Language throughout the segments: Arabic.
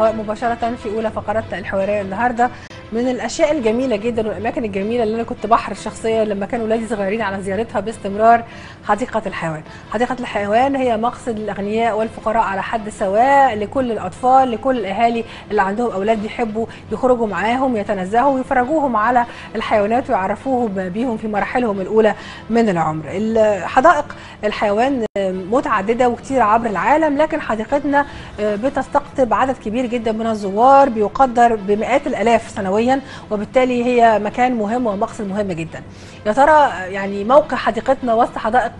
مباشرة في أولى فقراتنا الحوارية النهاردة. من الأشياء الجميلة جدا والأماكن الجميلة اللي أنا كنت بحرص شخصيا لما كانوا ولادي صغيرين على زيارتها باستمرار حديقة الحيوان. حديقة الحيوان هي مقصد للأغنياء والفقراء على حد سواء لكل الأطفال لكل الأهالي اللي عندهم أولاد بيحبوا يخرجوا معاهم يتنزهوا ويفرجوهم على الحيوانات ويعرفوهم بيهم في مراحلهم الأولى من العمر. حدائق الحيوان متعددة وكتير عبر العالم لكن حديقتنا بتستقطب عدد كبير جدا من الزوار بيقدر بمئات الألاف سنويا وبالتالي هي مكان مهم ومقصد مهم جدا. يا ترى يعني موقع حديقتنا وسط حدائق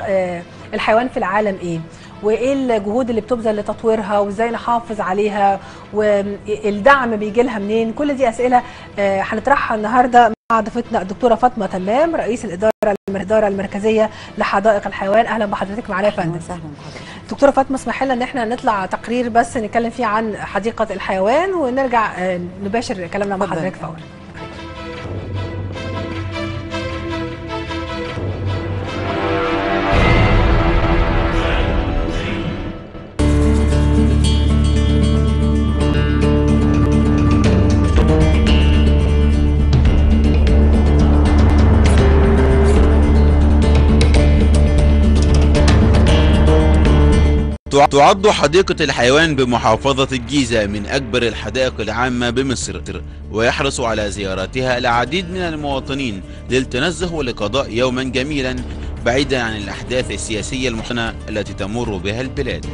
الحيوان في العالم إيه؟ وإيه الجهود اللي بتبذل لتطويرها؟ وإزاي نحافظ عليها؟ والدعم بيجي لها منين؟ كل دي أسئلة هنطرحها النهارده ضيفتنا الدكتورة فاطمة تمام رئيس الإدارة الاداره المركزية لحدائق الحيوان. أهلا بحضرتك معانا يا فندم. أهلا دكتورة فاطمة اسمح لنا إن إحنا نطلع تقرير بس نتكلم فيه عن حديقة الحيوان ونرجع نباشر كلامنا مع حضرتك فورا تعد حديقة الحيوان بمحافظة الجيزة من أكبر الحدائق العامة بمصر ويحرص على زيارتها العديد من المواطنين للتنزه ولقضاء يوما جميلا بعيدا عن الأحداث السياسية المحزنة التي تمر بها البلاد.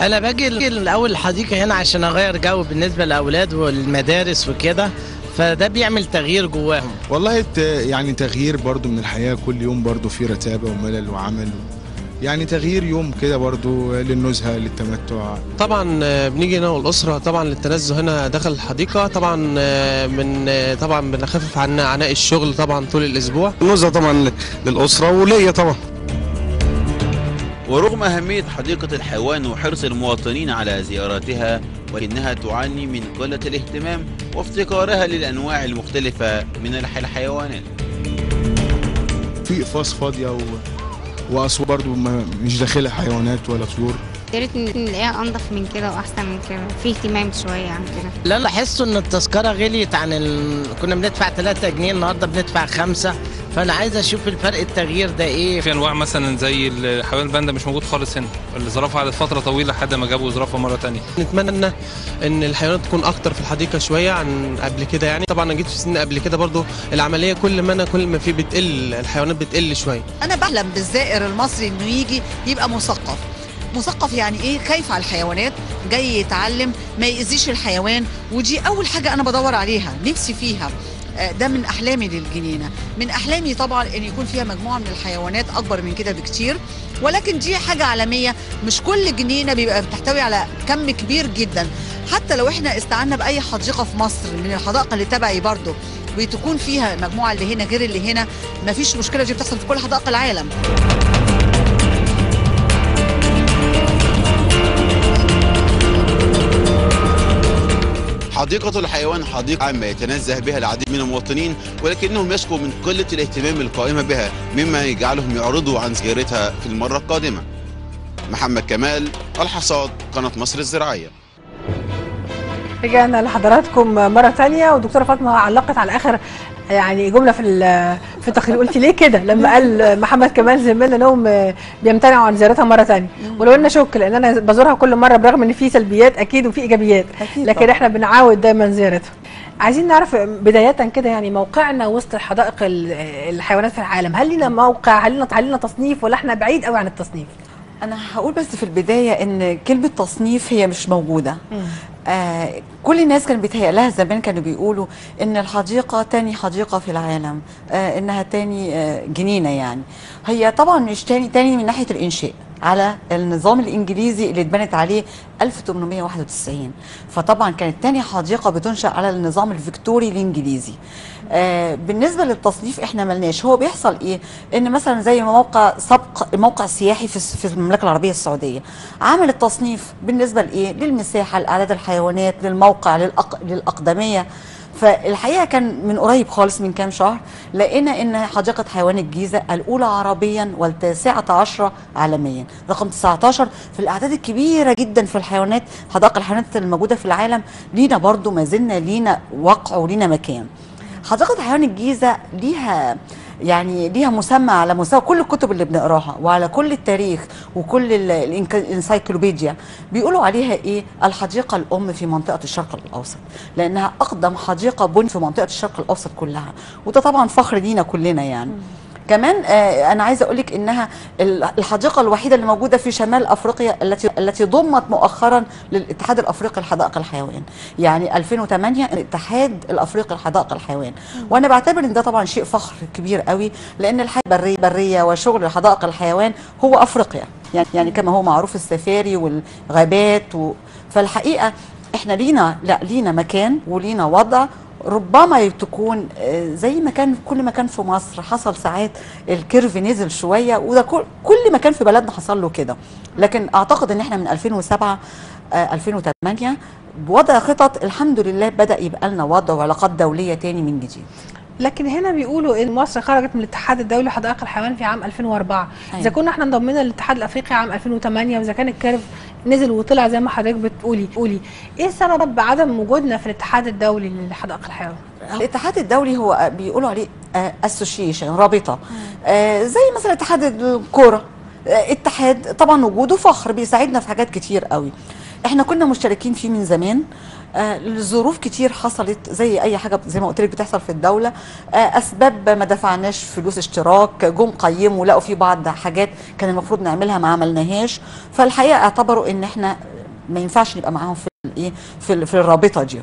أنا باجي الأول الحديقة هنا عشان أغير جو بالنسبة للأولاد والمدارس وكده فده بيعمل تغيير جواهم. والله يعني تغيير برضو من الحياة كل يوم برضو في رتابة وملل وعمل. يعني تغيير يوم كده برضو للنزهة للتمتع. طبعا بنيجي أنا والأسرة طبعا للتنزه هنا داخل الحديقة. طبعا من طبعا بنخفف عنا عناء الشغل طبعا طول الأسبوع. النزهة طبعا للأسرة وليا طبعا. ورغم أهمية حديقة الحيوان وحرص المواطنين على زيارتها ولكنها تعاني من قلة الاهتمام وافتقارها للأنواع المختلفة من الحيوانات. في اقفاص فاضية و... وأصوات برضو مش داخلها حيوانات ولا طيور. يا ريت نلاقيها أنضف من كده وأحسن من كده. في اهتمام شوية عن كده. لا لاحظت إن التذكرة غليت عن ال... كنا بندفع 3 جنيه النهارده بندفع 5 فأنا عايز أشوف الفرق التغيير ده إيه؟ في أنواع مثلا زي الحيوان الباندا مش موجود خالص هنا. الزرافه قعدت فترة طويلة لحد ما جابوا زرافه مرة ثانية نتمنى إن الحيوانات تكون أكتر في الحديقة شوية عن قبل كده يعني. طبعا أنا جيت في سن قبل كده برضو العملية كل ما أنا كل ما في بتقل الحيوانات بتقل شوية. أنا بحلم بالزائر المصري إنه يجي يبقى مثقف. مثقف يعني إيه؟ خايف على الحيوانات جاي يتعلم ما يأذيش الحيوان ودي أول حاجة أنا بدور عليها نفسي فيها. ده من أحلامي للجنينة. من أحلامي طبعا إن يكون فيها مجموعة من الحيوانات أكبر من كده بكتير. ولكن دي حاجة عالمية مش كل جنينة بيبقى بتحتوي على كم كبير جدا. حتى لو إحنا استعنا بأي حديقة في مصر من الحدائق اللي تبعي برضه وتكون فيها مجموعة اللي هنا غير اللي هنا مفيش مشكلة دي بتحصل في كل حدائق العالم. حديقة الحيوان حديقة عامة يتنزه بها العديد من المواطنين ولكنهم يشكوا من قلة الاهتمام القائمة بها مما يجعلهم يعرضوا عن زيارتها في المرة القادمة. محمد كمال الحصاد قناة مصر الزراعية. رجعنا لحضراتكم مرة تانية والدكتورة فاطمة علقت على آخر يعني جملة في في التقرير. قلت ليه كده؟ لما قال محمد كمال زميلنا إنهم بيمتنعوا عن زيارتها مرة ثانية ولو إن شك لأن أنا بزورها كل مرة برغم إن في سلبيات أكيد وفي إيجابيات. أكيد لكن طبعا. إحنا بنعاود دايما زيارتها. عايزين نعرف بداية كده يعني موقعنا وسط حدائق الحيوانات في العالم. هل لنا موقع؟ هل لنا تصنيف؟ ولا إحنا بعيد قوي عن التصنيف؟ أنا هقول بس في البداية إن كلمة تصنيف هي مش موجودة. آه كل الناس كان بيتهيأ لها زمان كانوا بيقولوا إن الحديقة تاني حديقة في العالم آه إنها تاني آه جنينة يعني. هي طبعا مش تاني تاني من ناحية الإنشاء على النظام الإنجليزي اللي اتبنت عليه 1891 فطبعا كانت تاني حديقة بتنشأ على النظام الفيكتوري الإنجليزي. آه بالنسبة للتصنيف إحنا ملناش. هو بيحصل إيه؟ إن مثلا زي موقع سبق موقع سياحي في في المملكة العربية السعودية عامل التصنيف بالنسبة لإيه؟ للمساحة لاعداد الحيوانات للموقع للأق... للأقدمية. فالحقيقة كان من قريب خالص من كام شهر لقينا إن حديقة حيوان الجيزة الأولى عربيا والتاسعة عشرة عالميا. رقم 19 في الأعداد الكبيرة جدا في الحيوانات حدائق الحيوانات الموجودة في العالم. لينا برضو ما زلنا لينا وقع ولينا مكان. حديقه حيوان الجيزة ليها يعني ليها مسمى على مستوى كل الكتب اللي بنقراها وعلى كل التاريخ وكل الإنسايكلوبيديا. بيقولوا عليها إيه؟ الحديقة الأم في منطقة الشرق الأوسط لأنها أقدم حديقة بني في منطقة الشرق الأوسط كلها. وده طبعا فخر لينا كلنا يعني. كمان آه أنا عايزة أقول لك إنها ال- الحديقة الوحيدة اللي موجودة في شمال أفريقيا التي التي ضمت مؤخرا للاتحاد الأفريقي لحدائق الحيوان. يعني 2008 الاتحاد الأفريقي لحدائق الحيوان. وأنا بعتبر إن ده طبعا شيء فخر كبير قوي لأن الحياة البريه برية وشغل حدائق الحيوان هو أفريقيا. يعني يعني كما هو معروف السفاري والغابات و... فالحقيقة إحنا لينا لا لينا مكان ولينا وضع ربما تكون آه، زي ما كان كل مكان في مصر حصل ساعات الكيرف نزل شوية وده كل مكان في بلدنا حصل له كده. لكن أعتقد إن إحنا من 2007 آه، 2008 بوضع خطط الحمد لله بدأ يبقى لنا وضع وعلاقات دولية تاني من جديد. لكن هنا بيقولوا إن مصر خرجت من الاتحاد الدولي لحدائق الحيوان في عام 2004 إذا كنا إحنا انضمينا للاتحاد الأفريقي عام 2008 وإذا كان ال curve نزل وطلع زي ما حضرتك بتقولي. قولي إيه السبب عدم وجودنا في الاتحاد الدولي لحدائق الحيوان الاتحاد الدولي هو بيقولوا عليه association رابطة. آه، زي مثلا اتحاد الكورة. آه، اتحاد طبعا وجوده فخر بيساعدنا في حاجات كتير قوي. إحنا كنا مشتركين فيه من زمان. آه، لظروف كتير حصلت زي أي حاجة زي ما قلت لك بتحصل في الدولة. آه، أسباب ما دفعناش فلوس اشتراك جم قيموا لقوا في بعض حاجات كان المفروض نعملها ما عملناهاش. فالحقيقة اعتبروا إن إحنا ما ينفعش نبقى معاهم في الايه في, في الرابطة دي.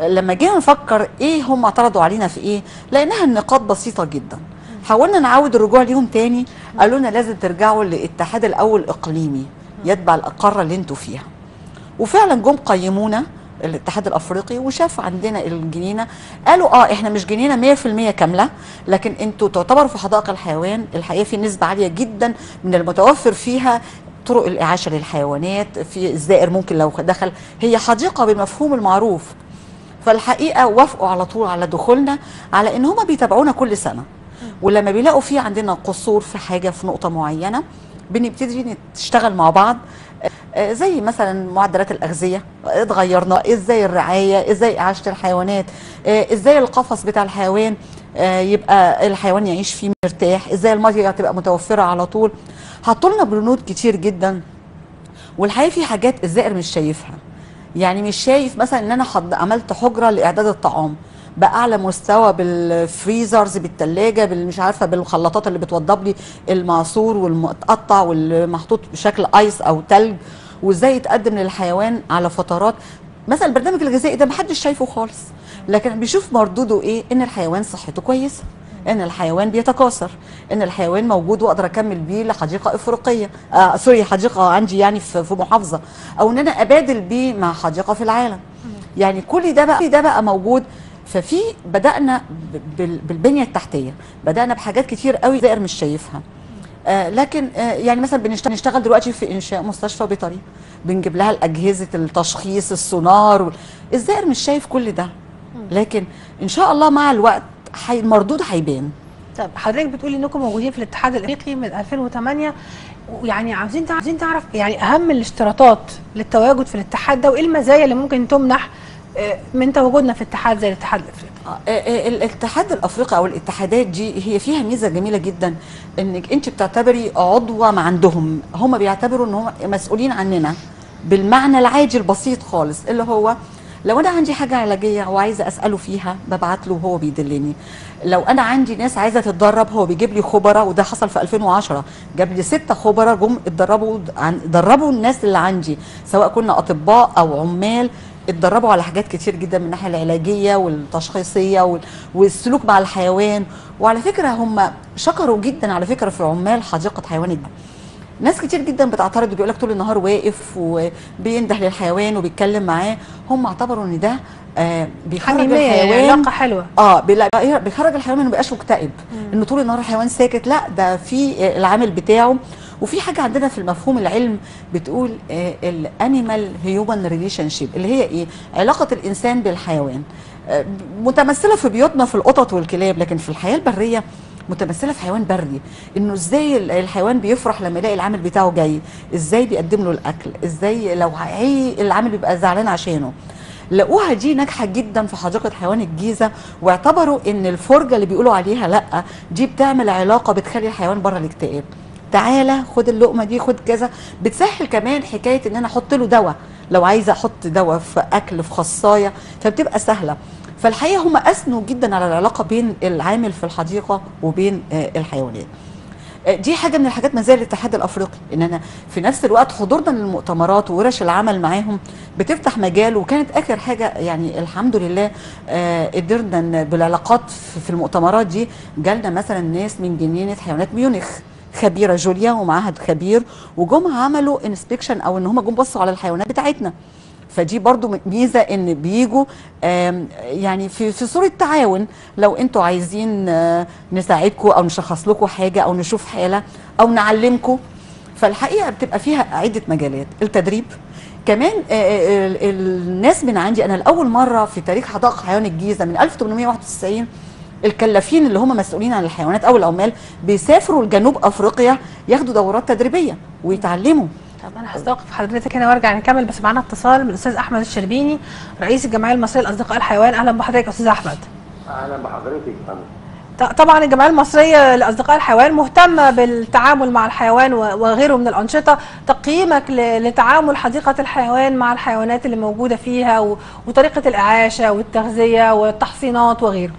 لما جينا نفكر إيه هم اعترضوا علينا في إيه لانها النقاط بسيطة جدا. حاولنا نعود الرجوع ليهم تاني قالوا لنا لازم ترجعوا للاتحاد الأول اقليمي يتبع القاره اللي أنتوا فيها. وفعلا جم قيمونا الاتحاد الأفريقي وشافوا عندنا الجنينة قالوا آه إحنا مش جنينة 100% كاملة لكن أنتوا تعتبروا في حدائق الحيوان الحقيقة في نسبة عالية جدا من المتوفر فيها طرق الإعاشة للحيوانات في الزائر ممكن لو دخل هي حديقة بالمفهوم المعروف. فالحقيقة وافقوا على طول على دخولنا على إن هم بيتابعونا كل سنة. ولما بيلاقوا في عندنا قصور في حاجة في نقطة معينة بنبتدي نشتغل مع بعض. زي مثلا معدلات الأغذية اتغيرنا إزاي الرعاية إزاي إعاشة الحيوانات آه، إزاي القفص بتاع الحيوان آه، يبقى الحيوان يعيش فيه مرتاح إزاي الميه تبقى متوفرة على طول حطوا لنا بنود كتير جدا والحقيقة في حاجات الزائر مش شايفها يعني مش شايف مثلا إن أنا. عملت حجرة لإعداد الطعام بأعلى مستوى بال freezers بالثلاجه بالمش عارفة بالخلاطات اللي بتوضب لي المعصور والمتقطع والمحطوط بشكل ice أو تلج وإزاي يتقدم للحيوان على فترات. مثلا البرنامج الغذائي ده محدش شايفه خالص لكن بيشوف مردوده إيه؟ إن الحيوان صحته كويسة إن الحيوان بيتكاثر إن الحيوان موجود وأقدر أكمل بيه لحديقة إفريقية آه سوري حديقة عندي يعني في, في محافظة أو إن أنا أبادل بيه مع حديقة في العالم. يعني كل ده بقى ده بقى موجود ففي بدأنا بالبنية التحتية. بدأنا بحاجات كتير قوي زائر مش شايفها. آه لكن آه يعني مثلا بنشتغل نشتغل دلوقتي في إنشاء مستشفى بيطري. بنجيب لها الأجهزة التشخيص السونار الزائر مش شايف كل ده. لكن إن شاء الله مع الوقت حي المردود هيبان. طب حضرتك بتقولي إنكم موجودين في الاتحاد الإفريقي من 2008 ويعني عاوزين عاوزين تعرف يعني أهم الاشتراطات للتواجد في الاتحاد ده وإيه المزايا اللي ممكن تمنح من تواجدنا في اتحاد زي الاتحاد الأفريقي. آه، آه، الاتحاد الأفريقي أو الاتحادات دي هي فيها ميزة جميلة جدا إنك أنت بتعتبري عضوة ما عندهم. هم بيعتبروا إن هم مسؤولين عننا بالمعنى العادي البسيط خالص اللي هو لو أنا عندي حاجة علاجية وعايزة أسأله فيها ببعت له وهو بيدلني. لو أنا عندي ناس عايزة تتدرب هو بيجيب لي خبراء وده حصل في 2010 جاب لي ستة خبراء جم اتدربوا عن دربوا الناس اللي عندي سواء كنا أطباء أو عمال. اتدربوا على حاجات كتير جدا من الناحية العلاجية والتشخيصية وال- والسلوك مع الحيوان. وعلى فكرة هم شكروا جدا على فكرة في عمال حديقة حيوان الجنة. ناس كتير جدا بتعترض وبيقول لك طول النهار واقف وبينده للحيوان وبيتكلم معاه. هم اعتبروا إن ده آه بيخرج يعني الحيوان. علاقة حلوة. آه بيخرج الحيوان ما يبقاش مكتئب. انه طول النهار الحيوان ساكت لا ده في العامل بتاعه. وفي حاجة عندنا في المفهوم العلم بتقول ال animal human relationship اللي هي إيه؟ علاقة الإنسان بالحيوان. آه، متمثلة في بيوتنا في القطط والكلاب لكن في الحياة البرية متمثلة في حيوان بري. إنه إزاي ال- الحيوان بيفرح لما يلاقي العامل بتاعه جاي؟ إزاي بيقدم له الأكل؟ إزاي لو العامل بيبقى زعلان عشانه؟ لقوها دي ناجحة جدا في حديقة حيوان الجيزة واعتبروا إن الفرجة اللي بيقولوا عليها لأ دي بتعمل علاقة بتخلي الحيوان بره الاكتئاب. تعالى خد اللقمة دي خد كذا. بتسهل كمان حكاية إن أنا أحط له دواء لو عايزة أحط دواء في أكل في خصاية فبتبقى سهلة. فالحقيقة هم أثنوا جدا على العلاقة بين العامل في الحديقة وبين آه، الحيوانات. آه، دي حاجة من الحاجات مزايا الاتحاد الأفريقي إن أنا في نفس الوقت حضورنا للمؤتمرات وورش العمل معاهم بتفتح مجال وكانت آخر حاجة يعني الحمد لله آه، قدرنا بالعلاقات في المؤتمرات دي جالنا مثلا ناس من جنينة حيوانات ميونخ. خبيرة جوليا ومعهد خبير وجم عملوا انسبكشن أو إن هم جم بصوا على الحيوانات بتاعتنا. فدي برضو ميزة إن بيجوا يعني في في صورة تعاون. لو أنتوا عايزين آه، نساعدكم أو نشخص لكم حاجة أو نشوف حالة أو نعلمكم فالحقيقة بتبقى فيها عدة مجالات. التدريب. كمان آه، آه، ال- الناس من عندي أنا لأول مرة في تاريخ حدائق حيوان الجيزة من 1891 الكلافين اللي هم مسؤولين عن الحيوانات أو العمال بيسافروا لجنوب أفريقيا ياخدوا دورات تدريبية ويتعلموا. طب أنا هستوقف حضرتك هنا وأرجع نكمل بس معانا اتصال من الأستاذ أحمد الشربيني رئيس الجمعية المصرية لاصدقاء الحيوان. أهلا بحضرتك يا أستاذ أحمد. أهلا بحضرتك طبعا الجمعية المصرية لاصدقاء الحيوان مهتمة بالتعامل مع الحيوان وغيره من الأنشطة. تقييمك ل- لتعامل حديقة الحيوان مع الحيوانات اللي موجودة فيها و- وطريقة الإعاشة والتغذية والتحصينات وغيره.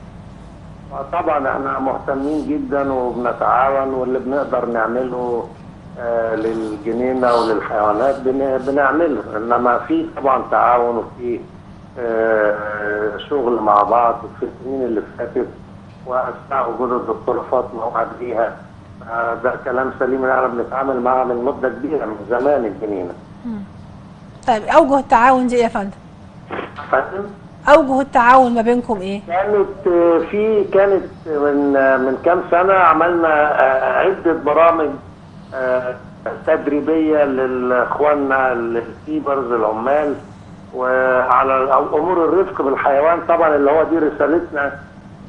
طبعا إحنا مهتمين جدا وبنتعاون واللي بنقدر نعمله آه، للجنينة وللحيوانات بن- بنعمله. إنما في طبعا تعاون وفي آه، شغل مع بعض في السنين اللي فاتت واثناء وجود الدكتوره فاطمة وقبليها ده كلام سليم إحنا بنتعامل معاها من مدة كبيرة من زمان الجنينة. طيب أوجه التعاون دي يا فندم. فاهم؟ أوجه التعاون ما بينكم إيه؟ كانت في كانت من من كام سنة عملنا عدة برامج آه، تدريبية لاخواننا الكيبرز العمال وعلى أمور الرفق بالحيوان طبعا اللي هو دي رسالتنا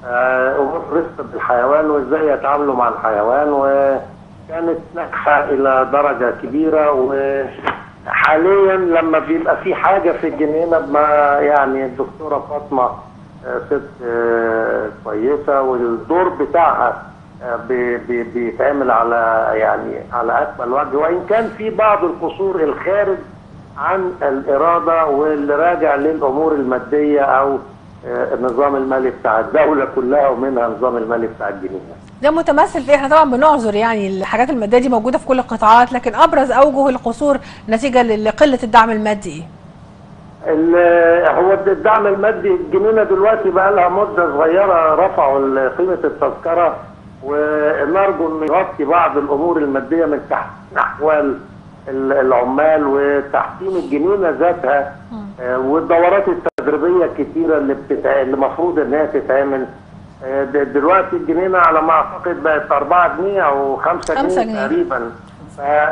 آه، أمور الرفق بالحيوان وإزاي يتعاملوا مع الحيوان وكانت ناجحة إلى درجة كبيرة وحاليا لما بيبقى في حاجة في الجنينة يعني الدكتورة فاطمة آه، ست آه، كويسة والدور بتاعها آه، بي- بي- بيتعمل على يعني على أكمل وجه وإن كان في بعض القصور الخارج عن الإرادة واللي راجع للأمور المادية أو النظام المالي بتاع الدولة كلها ومنها النظام المالي بتاع الجنينة. ده متمثل في إحنا طبعا بنعذر يعني الحاجات المادية دي موجودة في كل القطاعات لكن أبرز أوجه القصور نتيجة لقلة الدعم المادي. إيه ال- هو الدعم المادي الجنينه دلوقتي بقى لها مدة صغيرة رفعوا قيمة التذكرة ونرجو ان يغطي بعض الأمور المادية من تحسين أحوال ال- العمال وتحسين الجنينة ذاتها. آه، والدورات التدريبية الكتيره اللي المفروض ان هي تتعمل. دلوقتي الجنينه على ما أعتقد بقت 4 جنيه أو 5 خمسة جنيه جنيه. تقريبا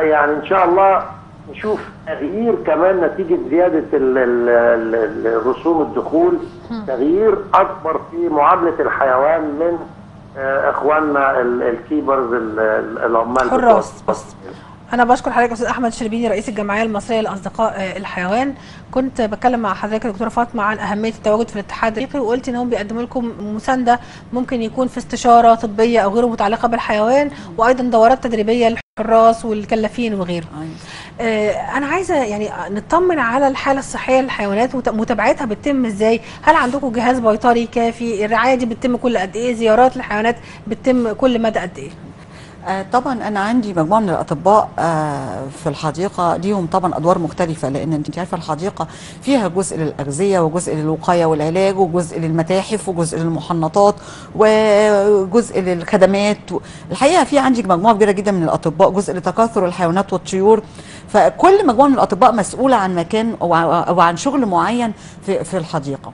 يعني إن شاء الله نشوف تغيير كمان نتيجة زيادة ال- ال- ال- ال- رسوم الدخول تغيير أكبر في معاملة الحيوان من آه، إخواننا ال- الكيبرز ال- ال- العمال حراس. أنا بشكر حضرتك أستاذ أحمد شربيني رئيس الجمعية المصرية لأصدقاء آه، الحيوان. كنت بتكلم مع حضرتك دكتورة فاطمة عن أهمية التواجد في الاتحاد الافريقي وقلت انهم بيقدموا لكم مساندة ممكن يكون في استشارة طبية أو غيره متعلقة بالحيوان وأيضا دورات تدريبية للحراس والكلافين وغيره. آه، أنا عايزة يعني نطمن على الحالة الصحية للحيوانات وت- متابعتها بتتم إزاي؟ هل عندكم جهاز بيطري كافي؟ الرعاية دي بتتم كل قد إيه؟ زيارات للحيوانات بتتم كل مدى قد إيه؟ طبعا أنا عندي مجموعة من الأطباء آه، في الحديقة. ليهم طبعا أدوار مختلفة لأن أنت عارفة الحديقة فيها جزء للأغذية وجزء للوقاية والعلاج وجزء للمتاحف وجزء للمحنطات وجزء للخدمات. الحقيقة في عندي مجموعة كبيرة جدا من الأطباء جزء لتكاثر الحيوانات والطيور. فكل مجموعة من الأطباء مسؤولة عن مكان أو عن شغل معين في الحديقة.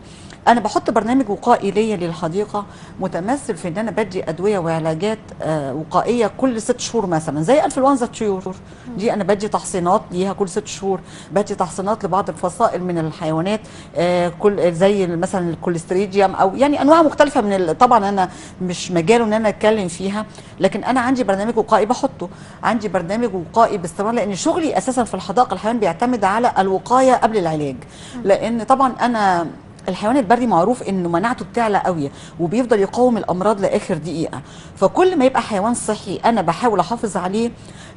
أنا بحط برنامج وقائي ليا للحديقة متمثل في إن أنا بدي أدوية وعلاجات آه، وقائية كل ست شهور مثلا زي انفلونزا الطيور دي أنا بدي تحصينات ليها كل ست شهور بدي تحصينات لبعض الفصائل من الحيوانات آه، كل زي مثلا ال Clostridium أو يعني أنواع مختلفة من طبعا أنا مش مجاله إن أنا أتكلم فيها لكن أنا عندي برنامج وقائي بحطه. عندي برنامج وقائي باستمرار لأن شغلي أساسا في الحدائق الحيوان بيعتمد على الوقاية قبل العلاج. لأن طبعا أنا الحيوان البري معروف إنه مناعته بتعلى قوي وبيفضل يقاوم الأمراض لآخر دقيقة. فكل ما يبقى حيوان صحي أنا بحاول أحافظ عليه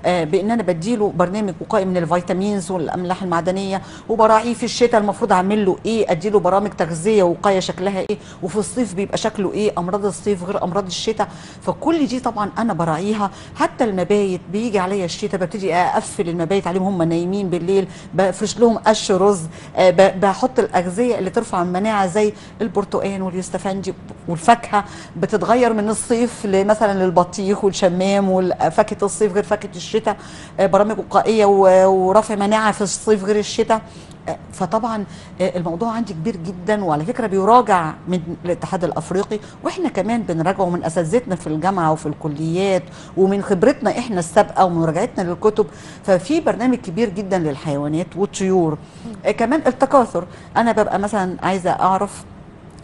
بإن أنا بديله برنامج وقائي من ال vitamins والأملاح المعدنية وبراعيه في الشتاء المفروض أعمل له إيه أديله برامج تغذية وقايه شكلها إيه وفي الصيف بيبقى شكله إيه أمراض الصيف غير أمراض الشتاء. فكل دي طبعا أنا براعيها. حتى المبايت بيجي عليا الشتاء ببتدي أقفل المبايت عليهم هم نايمين بالليل بفرش لهم قش رز آه، بحط الأغذية اللي ترفع المناعه زي البرتقال واليوستفندي والفاكهة. بتتغير من الصيف مثلا للبطيخ والشمام وفاكهه الصيف غير فاكهة الشتاء. آه، برامج وقائية ورفع مناعة في الصيف غير الشتاء. آه، فطبعا آه، الموضوع عندي كبير جدا وعلى فكرة بيراجع من الاتحاد الأفريقي. وإحنا كمان بنراجعه من أساتذتنا في الجامعة وفي الكليات ومن خبرتنا إحنا السابقة ومراجعتنا للكتب. ففي برنامج كبير جدا للحيوانات والطيور. كمان التكاثر. أنا ببقى مثلا عايزة أعرف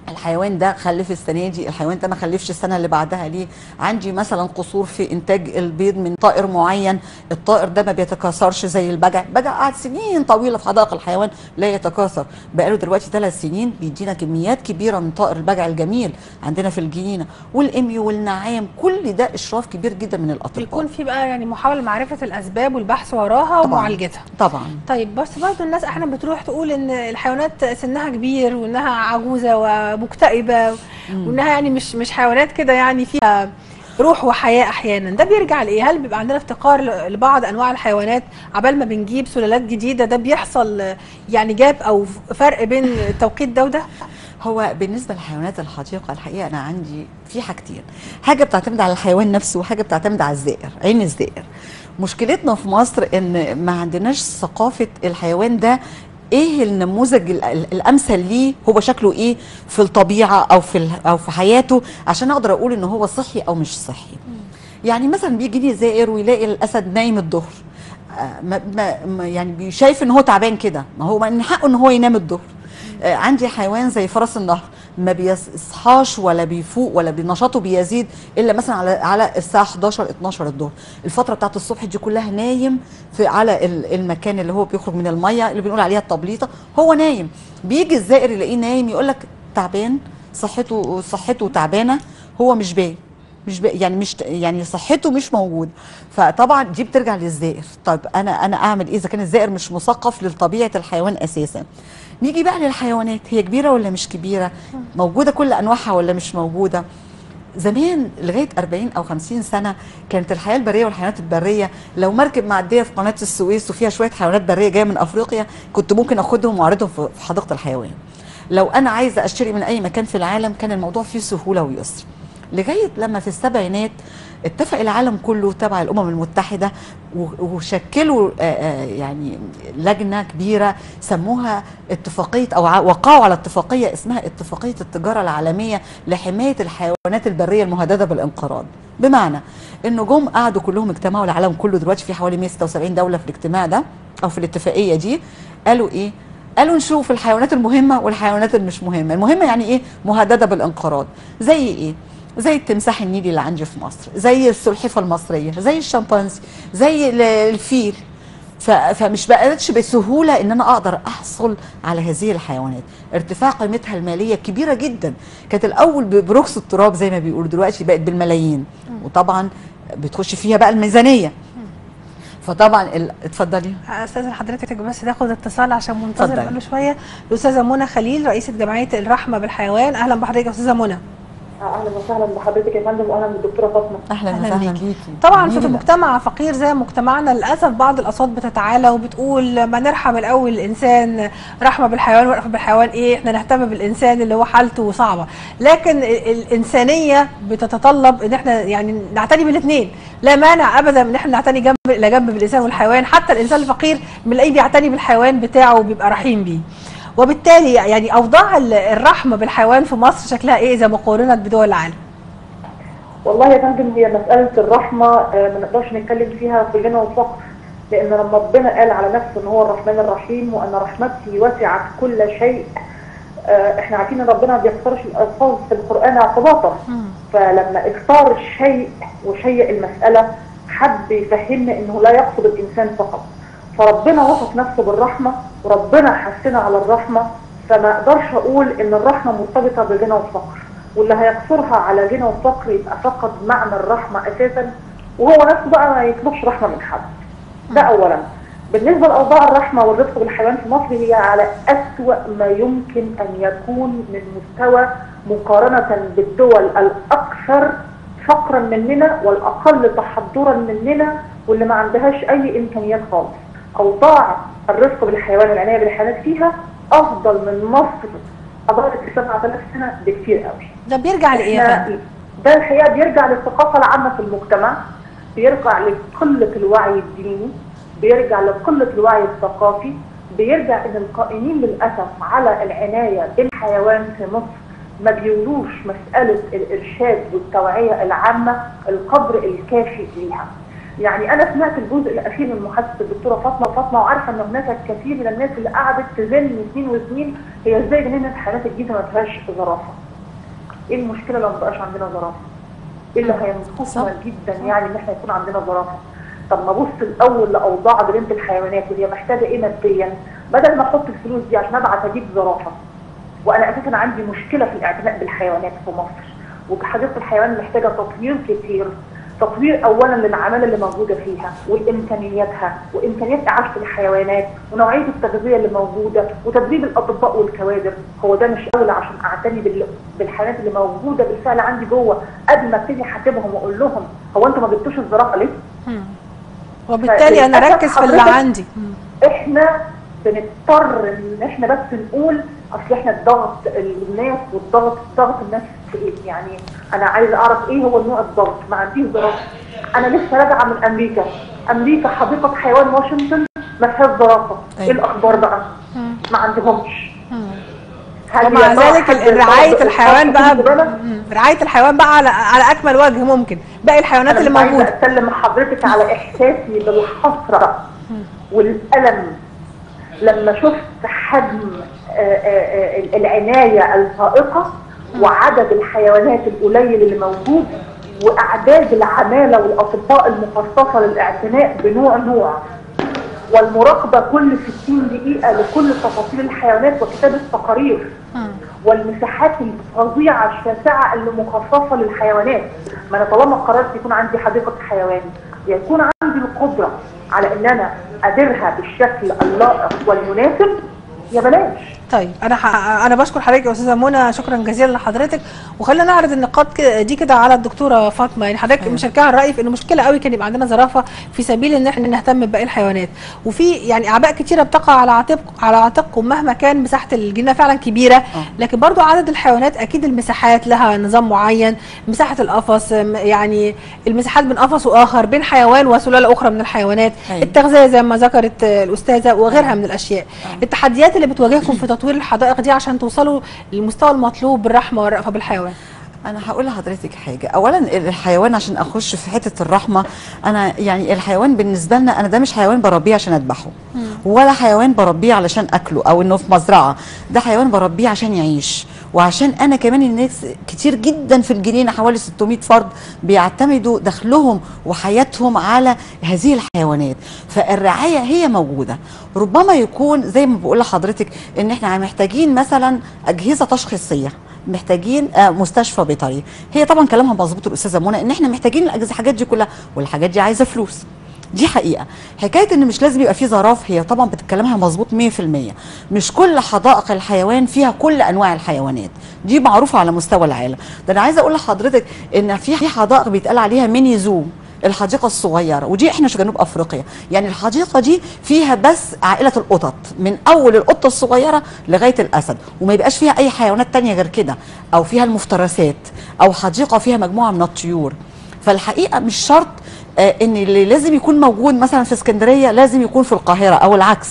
الحيوان ده خلف السنة دي الحيوان ده ما خلفش السنة اللي بعدها. ليه؟ عندي مثلا قصور في إنتاج البيض من طائر معين. الطائر ده ما بيتكاثرش زي البجع. البجع قعد سنين طويلة في حدائق الحيوان لا يتكاثر. بقاله دلوقتي ثلاث سنين بيدينا كميات كبيرة من طائر البجع الجميل عندنا في الجنينة. والاميو والنعام كل ده إشراف كبير جدا من الأطباء. بيكون في بقى يعني محاولة معرفه الأسباب والبحث وراها ومعالجتها. طبعا. طيب بس برضه الناس أحيانا بتروح تقول إن الحيوانات سنها كبير وإنها عجوزة ومكتئبه وإنها يعني مش مش حيوانات كده يعني فيها روح وحياة أحيانا. ده بيرجع لإيه؟ هل بيبقى عندنا افتقار لبعض أنواع الحيوانات عبال ما بنجيب سلالات جديدة؟ ده بيحصل يعني جاب أو فرق بين التوقيت ده وده؟ هو بالنسبة لحيوانات الحديقة الحقيقة أنا عندي في حاجتين حاجة بتعتمد على الحيوان نفسه وحاجة بتعتمد على الزائر عين الزائر. مشكلتنا في مصر إن ما عندناش ثقافة الحيوان ده إيه النموذج ال- ال- الأمثل ليه؟ هو شكله إيه في الطبيعة أو في أو في حياته؟ عشان أقدر أقول إن هو صحي أو مش صحي. يعني مثلا بيجي لي زائر ويلاقي الأسد نايم الظهر. آه، ما ما يعني شايف إن هو تعبان كده. ما هو من حقه إن هو ينام الظهر. آه، عندي حيوان زي فرس النهر. ما بيصحاش ولا بيفوق ولا نشاطه بيزيد إلا مثلا على على الساعة 11 12 الظهر. الفترة بتاعت الصبح دي كلها نايم في على ال- المكان اللي هو بيخرج من المية اللي بنقول عليها التبليطة. هو نايم. بيجي الزائر يلاقيه نايم يقول لك تعبان صحته صحته تعبانة. هو مش باين. مش بقى يعني مش يعني صحته مش موجود. فطبعا دي بترجع للزائر. طب أنا أنا أعمل إيه إذا كان الزائر مش مثقف لطبيعة الحيوان أساسا؟ نيجي بقى للحيوانات هي كبيرة ولا مش كبيرة؟ موجودة كل أنواعها ولا مش موجودة؟ زمان لغاية 40 أو 50 سنة كانت الحياة البرية والحيوانات البرية. لو مركب معدية في قناة السويس وفيها شوية حيوانات برية جاية من أفريقيا كنت ممكن أخدهم وأعرضهم في حديقة الحيوان. لو أنا عايزة أشتري من أي مكان في العالم كان الموضوع فيه سهولة ويسر. لغاية لما في السبعينات اتفق العالم كله تبع الأمم المتحدة وشكلوا آه، آه، يعني لجنة كبيرة سموها اتفاقية أو وقعوا على اتفاقية اسمها اتفاقية التجارة العالمية لحماية الحيوانات البرية المهددة بالانقراض. بمعنى إنه جم قعدوا كلهم اجتمعوا العالم كله دلوقتي في حوالي 176 دولة في الاجتماع ده أو في الاتفاقية دي قالوا إيه؟ قالوا نشوف الحيوانات المهمة والحيوانات المش مهمة. المهمة يعني إيه؟ مهددة بالانقراض. زي إيه؟ زي التمساح النيلي اللي عندي في مصر زي السلحفة المصرية زي الشمبانزي زي ال- الفيل. فمش بقتش بسهولة إن أنا أقدر أحصل على هذه الحيوانات. ارتفاع قيمتها المالية كبيرة جدا. كانت الأول برخص التراب زي ما بيقولوا دلوقتي بقت بالملايين. وطبعا بتخش فيها بقى الميزانية. فطبعا ال... اتفضلي. أستاذ حضرتك بس ناخد اتصال عشان منتظر. بقاله شوية. الأستاذة منى خليل رئيسة جمعية الرحمة بالحيوان. أهلا بحضرتك يا أستاذة منى. أهلا وسهلا بحضرتك يا فندم واهلا بالدكتورة فاطمة. أهلا وسهلا. بيكي. طبعا في مجتمع فقير زي مجتمعنا للأسف بعض الأصوات بتتعالى وبتقول ما نرحم الأول الإنسان رحمة بالحيوان ورحمه بالحيوان إيه؟ إحنا نهتم بالإنسان اللي هو حالته صعبة. لكن ال- الإنسانية بتتطلب إن إحنا يعني نعتني بالاثنين لا مانع ابدا إن إحنا نعتني جنب إلى جنب بالإنسان والحيوان. حتى الإنسان الفقير بنلاقيه بيعتني بالحيوان بتاعه وبيبقى رحيم بيه. وبالتالي يعني أوضاع ال- الرحمه بالحيوان في مصر شكلها إيه إذا مقارنه بدول العالم؟ والله يا فندم هي مسألة الرحمة آه، ما نقدرش نتكلم فيها في غنى وفقر لأن لما ربنا قال على نفسه إن هو الرحمن الرحيم وأن رحمتي وسعت كل شيء آه، إحنا عارفين إن ربنا ما بيختارش الألفاظ في القرآن اعتباطا. فلما اختار الشيء وشيء المسألة حب يفهمنا إنه لا يقصد الإنسان فقط. فربنا وصف نفسه بالرحمة وربنا حسنا على الرحمة فما أقدرش أقول إن الرحمة مرتبطة بغنى وفقر واللي هيقصرها على غنى وفقر يبقى فقد معنى الرحمة أساسا وهو نفسه بقى ما يطلبش رحمة من حد. ده أولا. بالنسبة لأوضاع الرحمة والرفق بالحيوان في مصر هي على أسوأ ما يمكن أن يكون من مستوى مقارنة بالدول الأكثر فقرا مننا والأقل تحضرا مننا واللي ما عندهاش أي إمكانيات خالص. أوضاع الرفق بالحيوان والعناية بالحيوانات فيها أفضل من مصر أضاءت 7000 سنة بكتير قوي ده بيرجع فندم؟ ده الحقيقة بيرجع للثقافة العامة في المجتمع بيرجع لقلة الوعي الديني بيرجع لقلة الوعي الثقافي بيرجع ان القائمين للأسف على العناية بالحيوان في مصر ما بيولوش مسألة الارشاد والتوعية العامة القدر الكافي ليها. يعني أنا سمعت الجزء الأخير من محادثة الدكتورة فاطمة فاطمه وعارفه إن هناك كثير من الناس اللي قعدت تزن سنين وسنين هي إزاي جنينه حيوانات الجيزة ما فيهاش زرافة. إيه المشكلة لو ما بقاش عندنا زرافة؟ إيه اللي هينقصنا جدا يعني إن إحنا يكون عندنا زرافة؟ طب ما ابص الأول لاوضاع جريمه الحيوانات وهي محتاجة إيه ماديا بدل ما أحط الفلوس دي عشان أبعت أجيب زرافة وأنا أساسا عندي مشكلة في الاعتناء بالحيوانات في مصر وحديقه الحيوان محتاجة تطوير كتير تطوير اولا للعماله اللي موجوده فيها وامكانياتها وإمكانيات اعاشه الحيوانات ونوعية التغذية اللي موجودة وتدريب الأطباء والكوادر. هو ده مش اولى عشان أعتني بال- بالحيوانات اللي موجودة. بالفعل عندي جوه قبل ما أبتدي أحاسبهم وأقول لهم هو أنتوا ما جبتوش الزرافه ليه؟ وبالتالي أنا اركز في اللي عندي. إحنا بنضطر إن إحنا بس نقول أصل إحنا الضغط الناس والضغط ضغط الناس في إيه يعني أنا عايزه أعرف إيه هو نوع الضغط ما عنديش زرافه أنا لسه راجعة من أمريكا. أمريكا حديقة حيوان واشنطن ما فيهاش زرافه إيه الأخبار بقى؟ ما عندهمش. هل ومع ذلك رعاية الحيوان بقى. رعاية الحيوان بقى على على أكمل وجه ممكن. باقي الحيوانات اللي موجودة. أتكلم مع حضرتك على إحساسي بالحسرة والألم. لما شفت حجم آه، آه، آه، العناية الفائقة وعدد الحيوانات القليل اللي موجود وأعداد العمالة والأطباء المخصصة للإعتناء بنوع نوع. والمراقبة كل 60 دقيقة لكل تفاصيل الحيوانات وكتابه تقارير والمساحات الفظيعة الشاسعة اللي مخصصة للحيوانات. ما أنا طالما قررت يكون عندي حديقة حيوان. يكون عندي القدرة على إن أنا أديرها بالشكل اللائق والمناسب يا بلاش. طيب أنا ح... أنا بشكر حضرتك يا أستاذة منى شكرا جزيلا لحضرتك. وخلينا نعرض النقاط دي كده على الدكتورة فاطمة. يعني حضرتك مشاركاها الرأي في إنه مشكلة قوي كان يبقى عندنا زرافة في سبيل إن إحنا نهتم بباقي الحيوانات. وفي يعني أعباء كتيرة بتقع على عاتق على عاتقكم مهما كان مساحة الجنينه فعلا كبيرة. لكن برضو عدد الحيوانات أكيد المساحات لها نظام معين. مساحة القفص يعني المساحات بين قفص وآخر بين حيوان وسلالة أخرى من الحيوانات. أيوة. التغذية زي ما ذكرت آه، الأستاذة وغيرها من الأشياء. التحديات اللي بتواجهكم في تطوير الحدائق دي عشان توصلوا للمستوى المطلوب بالرحمة والرأفة بالحيوان. أنا هقول لحضرتك حاجة. اولا الحيوان عشان أخش في حتة الرحمة أنا يعني الحيوان بالنسبة لنا أنا ده مش حيوان بربيه عشان أذبحه. ولا حيوان بربيه علشان أكله أو إنه في مزرعة. ده حيوان بربيه عشان يعيش. وعشان أنا كمان الناس كتير جدا في الجنينة حوالي 600 فرد بيعتمدوا دخلهم وحياتهم على هذه الحيوانات. فالرعاية هي موجودة. ربما يكون زي ما بقول لحضرتك إن إحنا محتاجين مثلا أجهزة تشخيصية محتاجين آه، مستشفى بيطري. هي طبعا كلامها مظبوط الأستاذة منى إن إحنا محتاجين الحاجات دي كلها والحاجات دي عايزة فلوس. دي حقيقة. حكاية إن مش لازم يبقى في زراف هي طبعا بتتكلمها مظبوط 100% مش كل حدائق الحيوان فيها كل أنواع الحيوانات. دي معروفة على مستوى العالم. ده أنا عايزة أقول لحضرتك إن في حدائق بيتقال عليها ميني زو الحديقة الصغيرة ودي إحنا في جنوب أفريقيا. يعني الحديقة دي فيها بس عائلة القطط من أول القطة الصغيرة لغاية الأسد. وما يبقاش فيها أي حيوانات تانية غير كده. أو فيها المفترسات أو حديقة فيها مجموعة من الطيور. فالحقيقة مش شرط إن اللي لازم يكون موجود مثلا في اسكندرية لازم يكون في القاهرة أو العكس.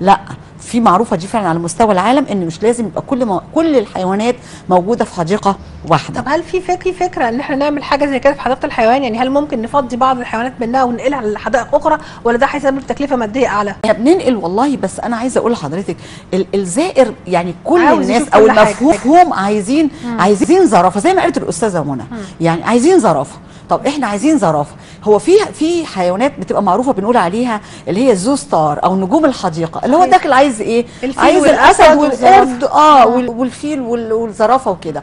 لا في معروفة دي فعلا على مستوى العالم إن مش لازم يبقى كل ما كل الحيوانات موجودة في حديقة واحدة. طب هل في فكري فكرة إن إحنا نعمل حاجة زي كده في حديقة الحيوان؟ يعني هل ممكن نفضي بعض الحيوانات منها وننقلها لحدائق أخرى؟ ولا ده هيسبب تكلفة مادية أعلى؟ إحنا بننقل والله بس أنا عايزة أقول لحضرتك ال- الزائر يعني كل الناس أو. المفهوم عايزين عايزين زرافة زي ما قالت الأستاذة منى. يعني عايزين زرافة. طب إحنا عايزين زرافة. هو في في حيوانات بتبقى معروفة بنقول عليها اللي هي الزو ستار أو نجوم الحديقة اللي هو. داخل عايز إيه؟ الفيل عايز الأسد. والقرد. آه وال- والفيل وال- والزرافة وكده.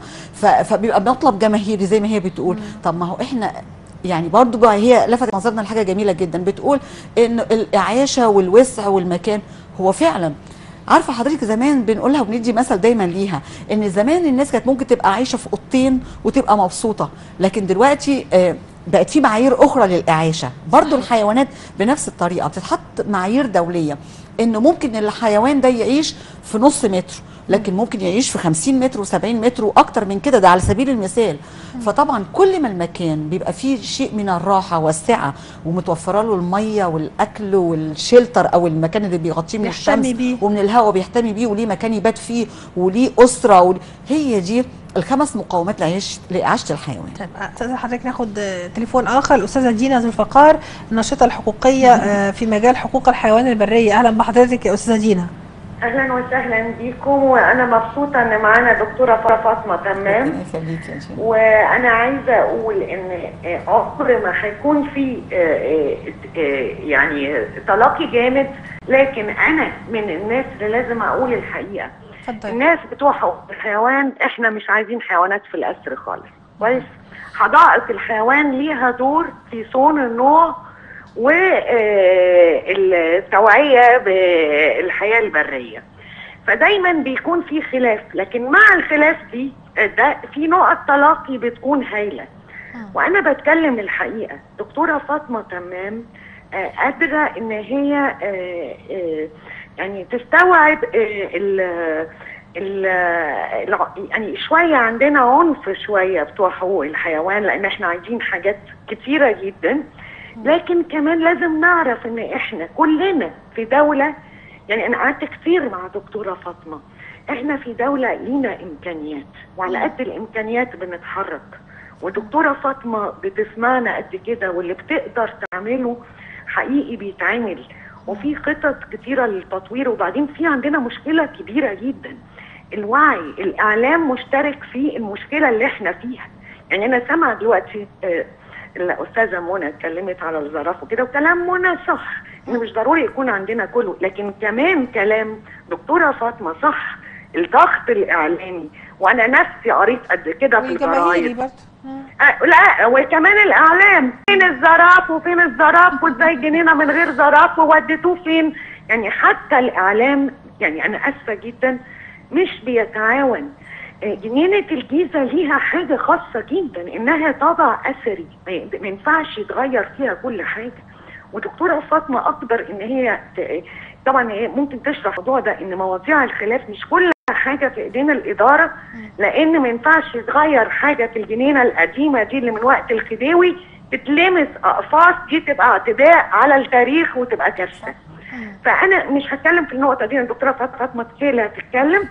فبيبقى مطلب جماهيري زي ما هي بتقول. طب ما هو إحنا يعني برضو بقى هي لفتت نظرنا لحاجة جميلة جدا. بتقول ان الإعاشة والوسع والمكان هو فعلا عارفة حضرتك زمان بنقولها وبندي مثل دايما ليها إن زمان الناس كانت ممكن تبقى عايشة في أوضتين وتبقى مبسوطة لكن دلوقتي آه، بقت في معايير أخرى للإعاشة. برضو الحيوانات بنفس الطريقة بتتحط معايير دولية انه ممكن الحيوان ده يعيش في نص متر لكن ممكن يعيش في 50 متر و70 متر وأكتر من كده ده على سبيل المثال. فطبعا كل ما المكان بيبقى فيه شيء من الراحة والسعة ومتوفرة له المية والأكل والشيلتر أو المكان اللي بيغطيه من بيحتمي الشمس بيه. ومن الهواء بيهتمي بيه وليه مكان يبات فيه وليه أسرة وليه هي دي الخمس مقومات لعيش لإعاشة الحيوان. طيب أستاذ حضرتك ناخد تليفون آخر. الأستاذة دينا ذو الفقار الناشطه الحقوقيه آه، في مجال حقوق الحيوان البرية. أهلا بحضرتك يا أستاذة دينا. أهلا وسهلا بيكم وأنا مبسوطة إن معانا دكتورة فاطمة تمام. وأنا عايزة أقول إن عمر ما هيكون في آه، آه، آه، يعني تلاقي جامد لكن أنا من الناس اللي لازم أقول الحقيقة. اتفضل. الناس بتوع حقوق الحيوان إحنا مش عايزين حيوانات في الاسر خالص. كويس؟ حدائق الحيوان ليها دور في صون النوع والتوعية بالحياة البرية. فدايما بيكون في خلاف لكن مع الخلاف دي ده في نقط تلاقي بتكون هايلة. وأنا بتكلم الحقيقة دكتورة فاطمة تمام آه، قادرة إن هي آه، آه، يعني تستوعب آه، ال ال يعني شوية عندنا عنف شوية بتوع حقوق الحيوان لأن إحنا عايزين حاجات كتيرة جدا. لكن كمان لازم نعرف إن إحنا كلنا في دولة يعني أنا قعدت كتير مع دكتورة فاطمة. إحنا في دولة لينا إمكانيات وعلى قد الإمكانيات بنتحرك. ودكتورة فاطمة بتسمعنا قد كده واللي بتقدر تعمله حقيقي بيتعمل. وفي خطط كتيرة للتطوير وبعدين في عندنا مشكلة كبيرة جدا. الوعي الإعلام مشترك في المشكلة اللي إحنا فيها. يعني أنا سامعة دلوقتي آه، الأستاذة منى اتكلمت على الزرافة وكده وكلام منى صح إن مش ضروري يكون عندنا كله لكن كمان كلام دكتورة فاطمة صح الضغط الإعلامي وأنا نفسي قريت قد كده في الجرايد. آه، لا وكمان الإعلام فين الزراف وفين الزراف وإزاي جنينه من غير زراف ووديتوه فين؟ يعني حتى الإعلام يعني أنا آسفة جدا مش بيتعاون. جنينة الجيزة ليها حاجة خاصة جدا إنها طابع أثري. ما ينفعش يتغير فيها كل حاجة. ودكتورة فاطمة أقدر إن هي طبعا هي ممكن تشرح الموضوع ده إن مواضيع الخلاف مش كل حاجة في ايدين الإدارة لأن ما ينفعش يتغير حاجة في الجنينة القديمة دي اللي من وقت الخديوي تتلمس أقفاص دي تبقى اعتداء على التاريخ وتبقى كارثة. فأنا مش هتكلم في النقطة دي الدكتورة فاط- فاطمة هتتكلم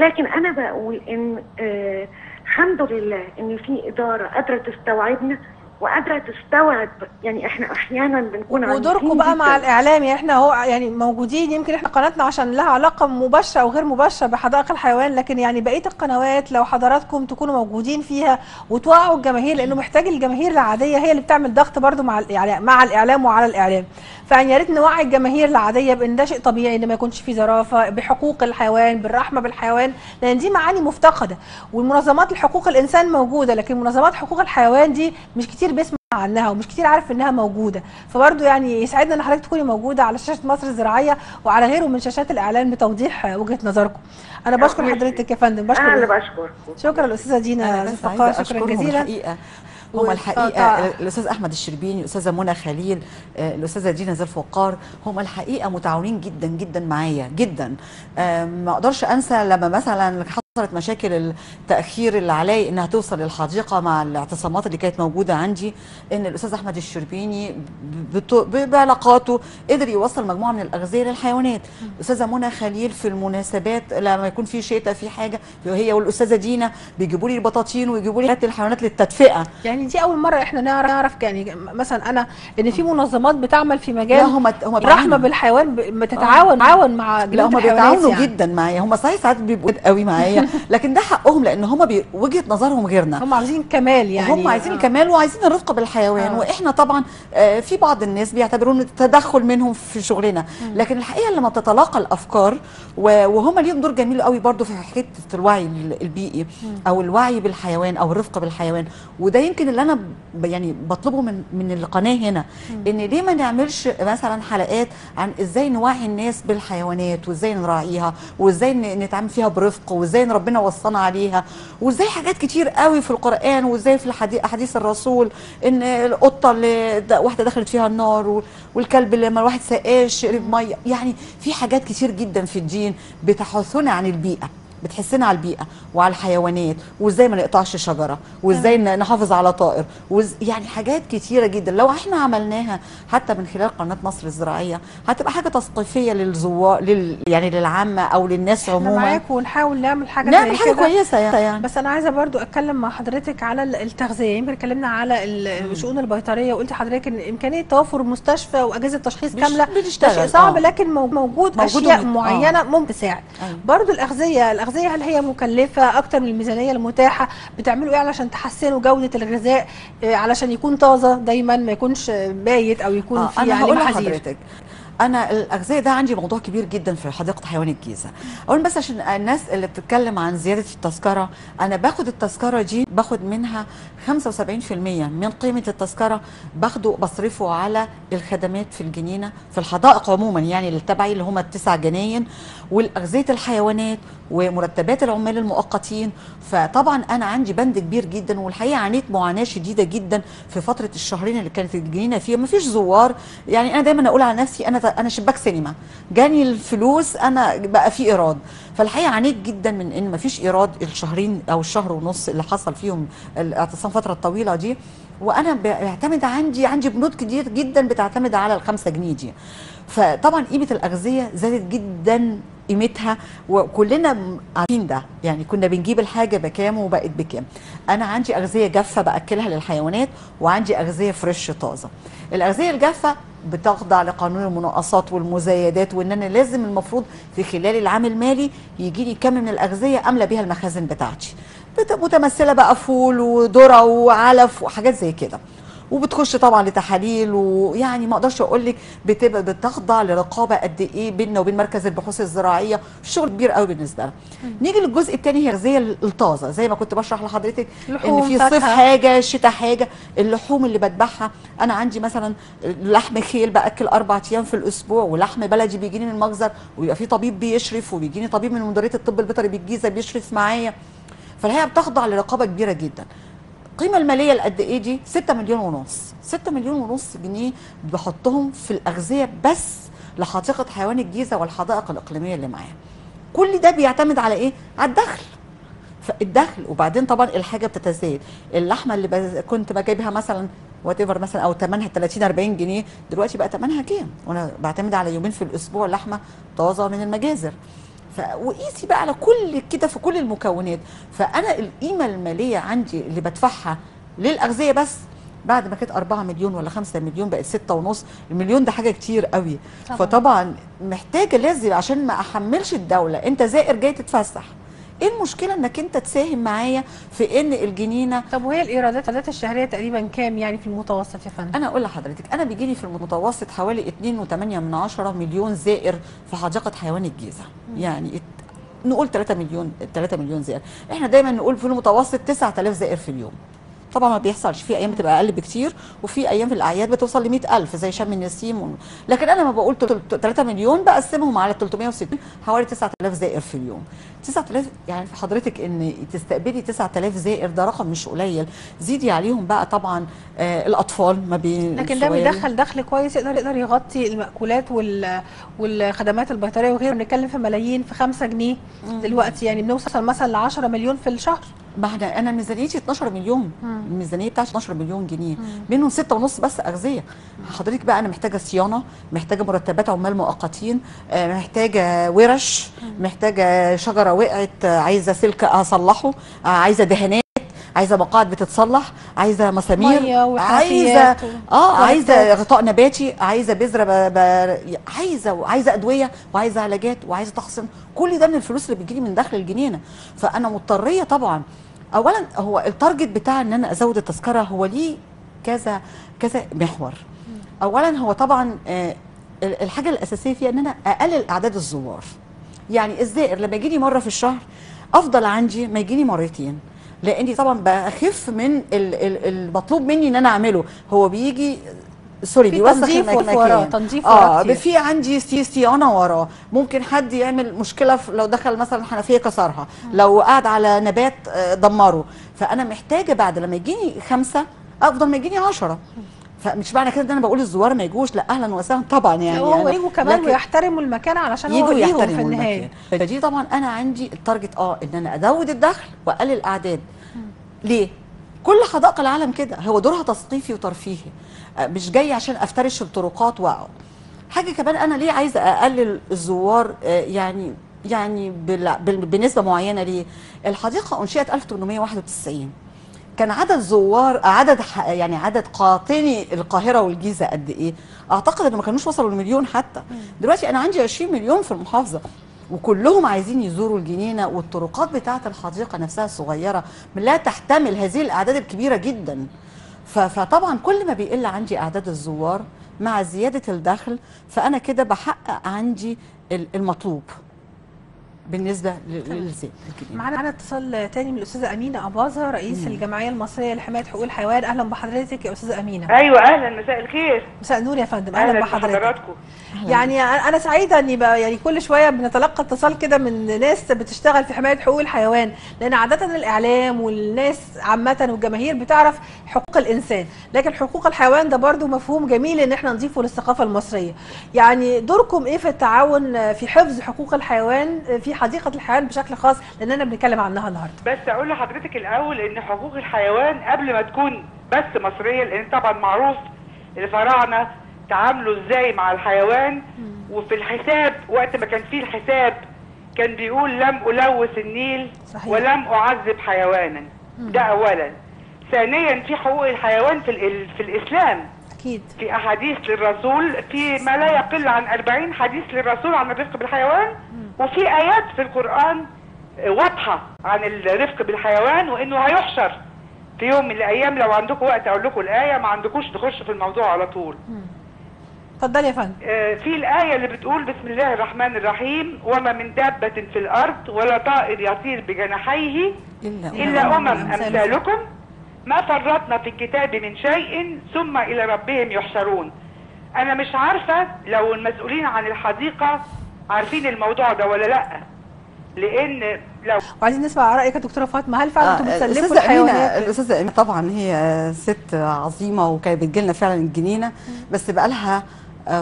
لكن أنا بقول إن آه الحمد لله إن في إدارة قادرة تستوعبنا وقادرة تستوعب يعني إحنا أحيانا بنكون ودوركم بقى مع. الإعلام يعني إحنا هو يعني موجودين يمكن إحنا قناتنا عشان لها علاقة مباشرة أو غير مباشرة بحدائق الحيوان لكن يعني بقية القنوات لو حضراتكم تكونوا موجودين فيها وتوعوا الجماهير لأنه محتاج الجماهير العادية هي اللي بتعمل ضغط برضو مع الإعلام مع الإعلام وعلى الإعلام فيعني يا ريت نوعي الجماهير العادية بإن ده شيء طبيعي إن ما يكونش في زرافة بحقوق الحيوان بالرحمة بالحيوان لأن دي معاني مفتقدة. والمنظمات الحقوق الإنسان موجودة لكن منظمات حقوق الحيوان دي مش كتير بيسمع عنها ومش كتير عارف إنها موجودة. فبرضه يعني يسعدنا إن حضرتك تكوني موجودة على شاشة مصر الزراعية وعلى غيره من شاشات الإعلان بتوضيح وجهة نظركم. أنا بشكر. حضرتك يا فندم بشكر. أنا اللي بشكر شكرا الاستاذه دينا شكرا جزيلا. هم الحقيقة آه، الأستاذ أحمد الشربيني الأستاذة منى خليل آه، الأستاذة دينا ذو الفقار هم الحقيقة متعاونين جدا جدا معايا جدا. آه، ما أقدرش أنسى لما مثلا حصلت مشاكل التأخير اللي علي إنها توصل للحديقة مع الاعتصامات اللي كانت موجودة عندي إن الأستاذ أحمد الشربيني بعلاقاته قدر يوصل مجموعة من الأغذية للحيوانات. الاستاذه منى خليل في المناسبات لما يكون في شتاء في حاجة هي والأستاذة دينا بيجيبوا لي البطاطين ويجيبوا لي الحيوانات للتدفئة. يعني دي أول مرة إحنا نعرف نعرف يعني مثلا أنا إن في منظمات بتعمل في مجال هم هم رحمة. بالحيوان بتتعاون تعاون مع لا هم بيتعاونوا يعني. جدا معايا. هم صحيح ساعات بيبقوا قوي معايا. لكن ده حقهم لأن هم بي... وجهة نظرهم غيرنا. هم عايزين كمال يعني. هم عايزين آه. الكمال وعايزين الرفق بالحيوان. آه. وإحنا طبعا آه، في بعض الناس بيعتبرون التدخل منهم في شغلنا. لكن الحقيقة لما بتتلاقى الأفكار وهم ليهم دور جميل قوي برضو في حتة الوعي ال- البيئي أو الوعي بالحيوان أو الرفق بالحيوان. وده يمكن اللي أنا يعني بطلبه من من القناة هنا. إن ليه ما نعملش مثلا حلقات عن إزاي نوعي الناس بالحيوانات وإزاي نراعيها وإزاي نتعامل فيها برفق وإزاي ربنا وصانا عليها. وإزاي حاجات كتير قوي في القرآن وإزاي في أحاديث الرسول إن القطة اللي واحدة دخلت فيها النار والكلب اللي لما الواحد سقاه شرب مية. يعني في حاجات كتير جدا في الدين بتحثنا عن البيئة. بتحسنا على البيئة وعلى الحيوانات وازاي ما نقطعش شجرة وازاي نحافظ على طائر وز... يعني حاجات كتيرة جدا لو إحنا عملناها حتى من خلال قناة مصر الزراعية هتبقى حاجة تثقيفية للزوار لل... يعني للعامة أو للناس إحنا عموما معاك ونحاول نعمل حاجة نعمل حاجة. كويسة يعني بس أنا عايزة برضو أتكلم مع حضرتك على ال- التغذية يمكن اتكلمنا على ال- الشؤون البيطرية وقلت حضرتك إن إمكانية توفر مستشفى وأجهزة تشخيص كاملة شيء صعب آه. لكن مو- موجود, موجود أشياء ومت- معينة آه. ممكن تساعد أيوة. برضو الأغذية الأغذية هل هي مكلفة أكتر من الميزانية المتاحة؟ بتعملوا إيه علشان تحسنوا جودة الغذاء آه، علشان يكون طازة دايما ما يكونش بايت أو يكون آه فيه عليه هقول لحضرتك. أنا الأغذية ده عندي موضوع كبير جدا في حديقة حيوان الجيزة. اولا بس عشان الناس اللي بتتكلم عن زيادة التذكرة أنا باخد التذكرة دي باخد منها 75% من قيمة التذكرة باخده بصرفه على الخدمات في الجنينة في الحدائق عموما يعني اللي تبعي اللي هم التسع جناين والأغذية الحيوانات ومرتبات العمال المؤقتين. فطبعا أنا عندي بند كبير جدا والحقيقة عانيت معاناة شديدة جدا في فترة الشهرين اللي كانت الجنينة فيها. ما فيش زوار. يعني أنا دايما أقول على نفسي أنا أنا شباك سينما. جاني الفلوس أنا بقى في إيراد. فالحقيقة عانيت جدا من إن ما فيش إيراد الشهرين أو الشهر ونص اللي حصل فيهم الاعتصام فترة الطويله دي وأنا بعتمد عندي عندي بنود كتير جدا بتعتمد على الخمسة جنيه دي فطبعا قيمة الأغذية زادت جدا قيمتها وكلنا عارفين ده. يعني كنا بنجيب الحاجة بكام وبقت بكام. أنا عندي أغذية جافة بأكلها للحيوانات وعندي أغذية فريش طازة. الأغذية الجافة بتخضع لقانون المناقصات والمزايدات وإن أنا لازم المفروض في خلال العام المالي يجي لي كم من الأغذية أملى بيها المخازن بتاعتي. بت- متمثلة بقى فول وذرة وعلف وحاجات زي كده. وبتخش طبعا لتحاليل ويعني ما أقدرش أقول لك بتبقى بتخضع لرقابة قد إيه بيننا وبين مركز البحوث الزراعية. شغل كبير قوي بالنسبة لنا. نيجي للجزء الثاني هي الغذيه الطازة. زي ما كنت بشرح لحضرتك إن في صيف. حاجة شتاء حاجة. اللحوم اللي بذبحها أنا عندي مثلا لحم خيل بأكل أربع أيام في الأسبوع ولحم بلدي بيجيني من المجزر ويبقى في طبيب بيشرف وبيجيني طبيب من مديرية الطب البيطري بالجيزه بيشرف معايا. فالهيئة بتخضع لرقابة كبيرة جدا. القيمه المالية لقد إيه دي؟ 6 مليون ونص. 6 مليون ونص جنيه بحطهم في الأغذية بس لحديقة حيوان الجيزة والحدائق الإقليمية اللي معاها. كل ده بيعتمد على إيه؟ على الدخل. فالدخل وبعدين طبعا الحاجة بتتزايد. اللحمة اللي بز... كنت بجيبها مثلا وات مثلا أو ثمنها 30 40 جنيه دلوقتي بقى ثمنها كام؟ وأنا بعتمد على يومين في الأسبوع لحمة طازة من المجازر. وقيسي بقى على كل كده في كل المكونات. فأنا القيمة المالية عندي اللي بدفعها للأغذية بس بعد ما كانت 4 مليون ولا 5 مليون بقت 6 ونص المليون ده حاجة كتير قوي. طبعاً. فطبعا محتاجة لازم عشان ما أحملش الدولة أنت زائر جاي تتفسح إيه المشكلة انك انت تساهم معايا في ان الجنينة طب وهي الإيرادات الإيرادات الشهرية تقريبا كام يعني في المتوسط يا فندم؟ أنا أقول لحضرتك أنا بيجيني في المتوسط حوالي 2.8 من عشرة مليون زائر في حديقة حيوان الجيزة. يعني نقول 3 مليون 3 مليون زائر. إحنا دايما نقول في المتوسط 9000 زائر في اليوم. طبعا ما بيحصلش في أيام بتبقى أقل بكتير وفي أيام في الأعياد بتوصل ل 100000 زي شم النسيم و... لكن أنا ما بقول 3 مليون بقسمهم على 360 حوالي 9000 زائر في اليوم. 9000 يعني حضرتك إن تستقبلي 9000 زائر ده رقم مش قليل. زيدي عليهم بقى طبعا آه الأطفال ما بين لكن ده. بيدخل دخل كويس يقدر يقدر يغطي المأكولات وال والخدمات البيطرية. وغيره بنتكلم في ملايين في 5 جنيه دلوقتي. يعني بنوصل مثلا ل 10 مليون في الشهر. ما إحنا أنا ميزانيتي 12 مليون. الميزانية بتاعتي 12 مليون جنيه. منهم 6 ونص بس أغذية. حضرتك بقى أنا محتاجة صيانة محتاجة مرتبات عمال مؤقتين آه، محتاجة ورش محتاجة شجرة وقعت آه، عايزة سلك أصلحه آه، عايزة دهانات عايزة مقاعد بتتصلح عايزة مسامير عايزه آه عايزة. غطاء نباتي عايزة بذرة ب... ب... عايزه وعايزة أدوية وعايزة علاجات وعايزة تحصين. كل ده من الفلوس اللي بتجيلي من دخل الجنينة. فأنا مضطرية طبعا اولا هو التارجت بتاع إن أنا أزود التذكرة هو ليه كذا كذا محور. اولا هو طبعا آه، ال- الحاجة الأساسية فيها إن أنا أقلل أعداد الزوار. يعني الزائر لما يجي لي مرة في الشهر أفضل عندي ما يجي لي مرتين. لأني طبعا بخف من ال- ال- المطلوب مني إن أنا أعمله. هو بيجي sorry بيوسخ المكان وراه، تنظيف آه كتير. في عندي سي صيانه وراه. ممكن حد يعمل مشكلة لو دخل مثلا حنفية كسرها لو قعد على نبات آه، دمره. فأنا محتاجة بعد لما يجيني خمسة أفضل ما يجيني عشرة. فمش معنى كده إن أنا بقول الزوار ما يجوش لا أهلا وسهلا طبعا يعني هو أنا- يجوا كمان ويحترموا المكان علشان هو يجوا ليهم في النهاية. المكان. فدي طبعا أنا عندي ال target آه إن أنا أزود الدخل وأقلل الأعداد. ليه؟ كل حدائق العالم كده. هو دورها تثقيفي وترفيهي. آه، مش جاي عشان أفترش الطرقات واقعد حاجة كمان أنا ليه عايزة أقلل الزوار آه، يعني يعني بنسبة معينة ليه؟ الحديقة أنشئت 1891 كان عدد زوار عدد يعني عدد قاطني القاهرة والجيزة قد إيه؟ أعتقد إنه ما كانوش وصلوا لمليون حتى. دلوقتي أنا عندي 20 مليون في المحافظة. وكلهم عايزين يزوروا الجنينة والطرقات بتاعة الحديقة نفسها الصغيرة لا تحتمل هذه الأعداد الكبيرة جدا. فطبعا كل ما بيقل عندي أعداد الزوار مع زيادة الدخل فأنا كده بحقق عندي ال- المطلوب. بالنسبة لل- للزيت معانا معانا اتصال تاني من الأستاذة أمينة أباظة رئيس الجمعية المصرية لحماية حقوق الحيوان. أهلا بحضرتك يا أستاذة أمينة. أيوه أهلا. مساء الخير. مساء النور يا فندم. أهلا, أهلا بحضرتك. بحضراتكم. يعني أنا سعيدة إني بقى يعني كل شوية بنتلقى اتصال كده من ناس بتشتغل في حماية حقوق الحيوان. لأن عادة الإعلام والناس عامة والجماهير بتعرف حقوق الإنسان. لكن حقوق الحيوان ده برضو مفهوم جميل إن إحنا نضيفه للثقافة المصرية. يعني دوركم إيه في التعاون في حفظ حقوق الحيوان في حديقة الحيوان بشكل خاص؟ لاننا بنتكلم عنها النهارده. بس أقول لحضرتك الأول إن حقوق الحيوان قبل ما تكون بس مصرية لأن طبعا معروف الفراعنة تعاملوا إزاي مع الحيوان. وفي الحساب وقت ما كان فيه الحساب كان بيقول لم ألوث النيل صحيح. ولم أعذب حيوانا. ده اولا. ثانيا في حقوق الحيوان في في الإسلام. أكيد. في أحاديث للرسول في ما لا يقل عن 40 حديث للرسول عن الرفق بالحيوان وفي آيات في القرآن واضحة عن الرفق بالحيوان وإنه هيحشر. في يوم من الأيام لو عندكم وقت أقول لكم الآية ما عندكوش تخش في الموضوع على طول. اتفضلي يا فندم. آه، في الآية اللي بتقول بسم الله الرحمن الرحيم وما من دابة في الأرض ولا طائر يطير بجناحيه إلا إلا أمم أمثالكم. أمثالكم. ما فرطنا في الكتاب من شيء ثم إلى ربهم يحشرون. أنا مش عارفة لو المسؤولين عن الحديقة عارفين الموضوع ده ولا لأ. لأن لو وعايزين نسمع رأيك يا دكتورة فاطمة. هل فعلا أنتم بتسلفوا الأستاذة أمينة الحيوانات؟ الأستاذة أمينة طبعا هي ست عظيمة وكانت بتجيلنا فعلا الجنينة بس بقى لها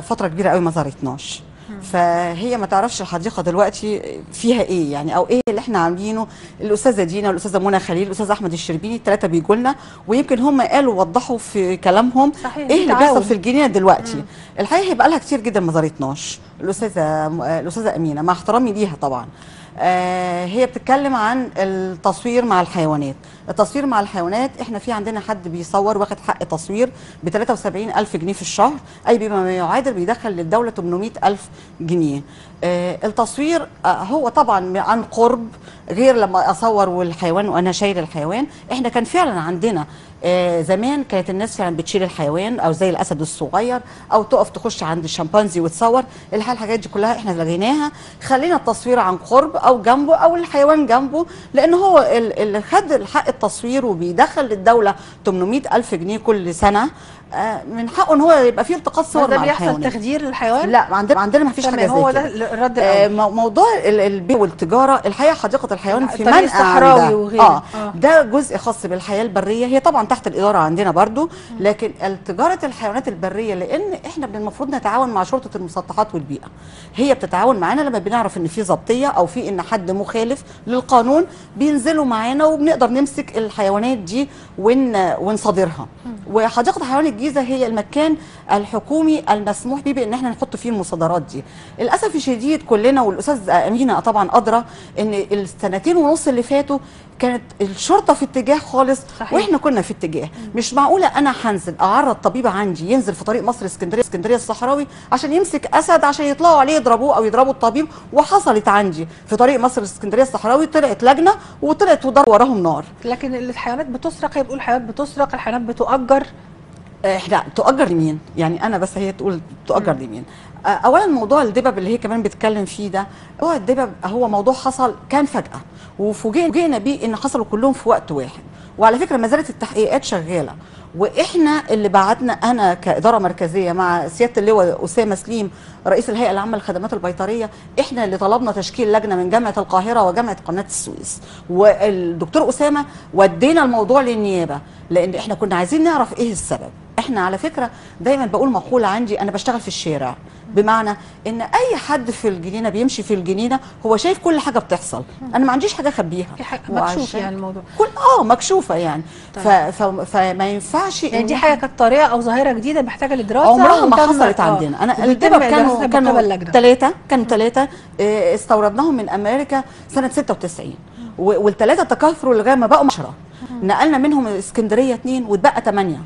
فترة كبيرة قوي ما زارتناش فهي ما تعرفش الحديقة دلوقتي فيها إيه يعني أو إيه اللي إحنا عاملينه. الأستاذة دينا والأستاذة منى خليل الأستاذ أحمد الشربيني الثلاثة بيجوا لنا ويمكن هم قالوا وضحوا في كلامهم صحيح، إيه اللي. بيحصل في الجنينة دلوقتي. الحقيقة هي بقى لها كتير جدا ما زارتناش الأستاذة الأستاذة أمينة مع احترامي ليها طبعا. هي بتتكلم عن التصوير مع الحيوانات. التصوير مع الحيوانات إحنا في عندنا حد بيصور واخد حق تصوير ب 73 ألف جنيه في الشهر أي بما ما يعادل بيدخل للدولة 800 ألف جنيه. آه، التصوير آه، هو طبعا عن قرب غير لما أصور والحيوان وأنا شايل الحيوان. إحنا كان فعلا عندنا آه زمان كانت الناس فعلا بتشيل الحيوان أو زي الأسد الصغير أو تقف تخش عند الشمبانزي وتصور الحقيقة الحاجات دي كلها إحنا لغيناها. خلينا التصوير عن قرب أو جنبه أو الحيوان جنبه لأن هو ال- اللي خد حق التصوير وبيدخل للدولة 800 ألف جنيه كل سنة. من حقه إن هو يبقى فيه التقاط صور ده بيحصل الحيوانات. تخدير للحيوان؟ لا عندنا عندنا ما فيش حاجة زي هو ده الرد آه، موضوع ال- البيع والتجارة الحقيقة حديقة الحيوان في منأى الصحراوي. وغيره. آه آه. ده جزء خاص بالحياة البرية. هي طبعا تحت الإدارة عندنا برضو لكن تجارة الحيوانات البرية لأن إحنا المفروض نتعاون مع شرطة المسطحات والبيئة. هي بتتعاون معانا لما بنعرف إن في ضبطيه أو في إن حد مخالف للقانون بينزلوا معانا وبنقدر نمسك الحيوانات دي ون ونصادرها. وحديقة حيوان الجيزة هي المكان الحكومي المسموح به بإن إحنا نحط فيه المصادرات دي. للأسف الشديد كلنا والأستاذ أمينة طبعا أدرى إن السنتين ونص اللي فاتوا كانت الشرطة في اتجاه خالص صحيح. وإحنا كنا في اتجاه. مش معقولة أنا هنزل أعرض طبيب عندي ينزل في طريق مصر اسكندرية اسكندرية الصحراوي عشان يمسك أسد عشان يطلعوا عليه يضربوه أو يضربوا الطبيب وحصلت عندي في طريق مصر اسكندرية الصحراوي طلعت لجنة وطلعت وضرب وراهم نار. لكن الحيوانات بتسرق هي بتقول الحيوانات بتسرق الحيوانات بتؤجر. إحنا تؤجر لمين؟ يعني أنا بس هي تقول تؤجر لمين؟ آه، اولا موضوع الدبب اللي هي كمان بتتكلم فيه ده هو الدبب هو موضوع حصل كان فجأة وفوجئنا بيه إن حصلوا كلهم في وقت واحد. وعلى فكرة ما زالت التحقيقات شغالة. وإحنا اللي بعتنا أنا كإدارة مركزية مع سيادة اللواء أسامة سليم رئيس الهيئة العامة للخدمات البيطرية إحنا اللي طلبنا تشكيل لجنة من جامعة القاهرة وجامعة قناة السويس. والدكتور أسامة ودينا الموضوع للنيابة لأن إحنا كنا عايزين نعرف إيه السبب. إحنا على فكرة دايما بقول مقولة عندي أنا بشتغل في الشارع. بمعنى إن أي حد في الجنينة بيمشي في الجنينة هو شايف كل حاجة بتحصل. أنا ما عنديش حاجة أخبيها. مكشوف يعني الموضوع. كل آه مكشوفة يعني. ف... ف... فما ينفعش يعني دي حاجة كانت طريقة أو ظاهرة جديدة محتاجة لدراسة عمرها ما حصلت آه، عندنا. أنا وبيتم الدبب كانوا من كانوا. ثلاثة كانوا ثلاثة استوردناهم من أمريكا سنة 96 و- والثلاثه تكاثروا لغاية ما بقوا 10 نقلنا منهم اسكندرية اثنين واتبقى ثمانيه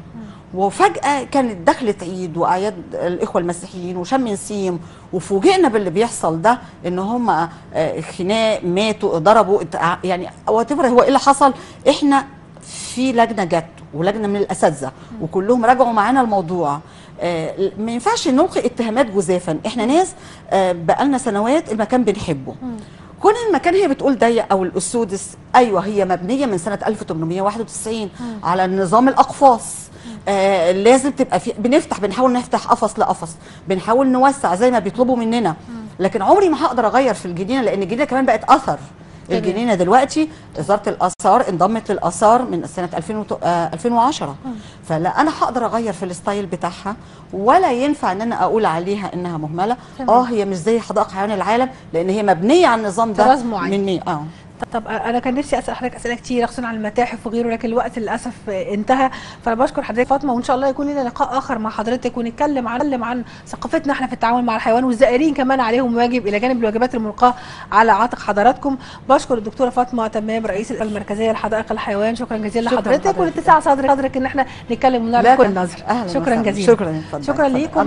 وفجأة كانت دخلت عيد وأعياد الإخوة المسيحيين وشم نسيم وفوجئنا باللي بيحصل ده إن هم آه، خناق ماتوا ضربوا يعني وات هو إيه اللي حصل؟ إحنا في لجنة جت ولجنة من الأساتذة وكلهم راجعوا معانا الموضوع. آه، ما ينفعش نلقي اتهامات جزافا. إحنا ناس آه، بقالنا سنوات المكان بنحبه. كون المكان هي بتقول ضيق أو الاسودس أيوه هي مبنية من سنة 1891 على نظام الأقفاص. آه لازم تبقى في بنفتح بنحاول نفتح قفص لقفص. بنحاول نوسع زي ما بيطلبوا مننا. لكن عمري ما هقدر أغير في الجنينة لأن الجنينة كمان بقت أثر. الجنينة دلوقتي وزاره الآثار انضمت للآثار من سنة 2000 وت- آه، 2010 فلا أنا هقدر أغير في الستايل بتاعها ولا ينفع إن أنا أقول عليها إنها مهملة. آه هي مش زي حدائق حيوان العالم لأن هي مبنية على النظام ده. من مية. آه. طب أنا كان نفسي أسأل حضرتك أسئلة كتير خصوصا عن المتاحف وغيره لكن الوقت للأسف انتهى. فأنا بشكر حضرتك فاطمة وإن شاء الله يكون لنا لقاء آخر مع حضرتك ونتكلم عن نتكلم عن ثقافتنا إحنا في التعامل مع الحيوان والزائرين كمان عليهم واجب إلى جانب الواجبات الملقاة على عاتق حضراتكم. بشكر الدكتورة فاطمة تمام رئيس المركزية لحدائق الحيوان. شكرا جزيلا لحضرتك حضرتك. والاتساع صدرك إن إحنا نتكلم ونعرف كل نظر شكرا. جزيلا. شكراً شكرا. ليكم.